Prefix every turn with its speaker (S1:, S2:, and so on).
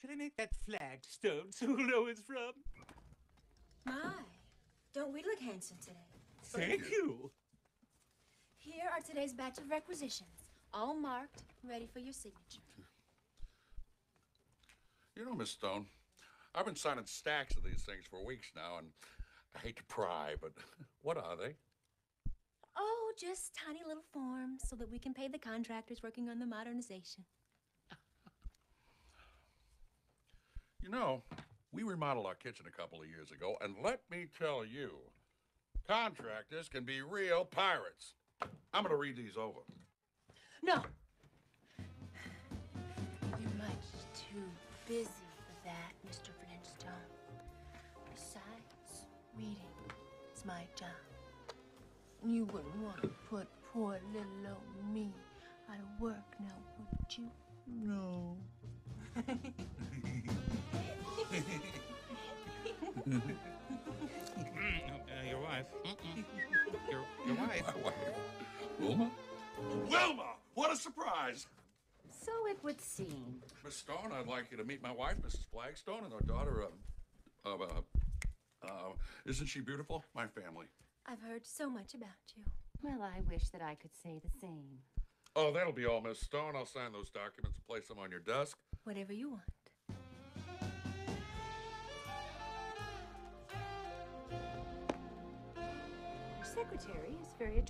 S1: Should I make that flagstone so we'll know it's from?
S2: My, don't we look handsome today?
S1: Thank you.
S2: Here are today's batch of requisitions, all marked, ready for your signature.
S3: You know, Miss Stone, I've been signing stacks of these things for weeks now, and I hate to pry, but what are they?
S2: Oh, just tiny little forms so that we can pay the contractors working on the modernization.
S3: You know, we remodeled our kitchen a couple of years ago, and let me tell you, contractors can be real pirates. I'm going to read these over.
S2: No. You're much too busy for that, Mr. Flintstone. Besides, reading is my job. And you wouldn't want to put poor little old me out of work now, would you?
S3: No.
S1: Uh, your wife. Your, your wife.
S3: My wife. Wilma? Wilma! What a surprise!
S4: So it would seem.
S3: Miss Stone, I'd like you to meet my wife, Mrs. Flintstone, and our daughter, uh, uh, uh, uh, isn't she beautiful? My family.
S2: I've heard so much about you.
S4: Well, I wish that I could say the same.
S3: Oh, that'll be all, Miss Stone. I'll sign those documents and place them on your desk.
S2: Whatever you want.
S4: Secretary is very attractive.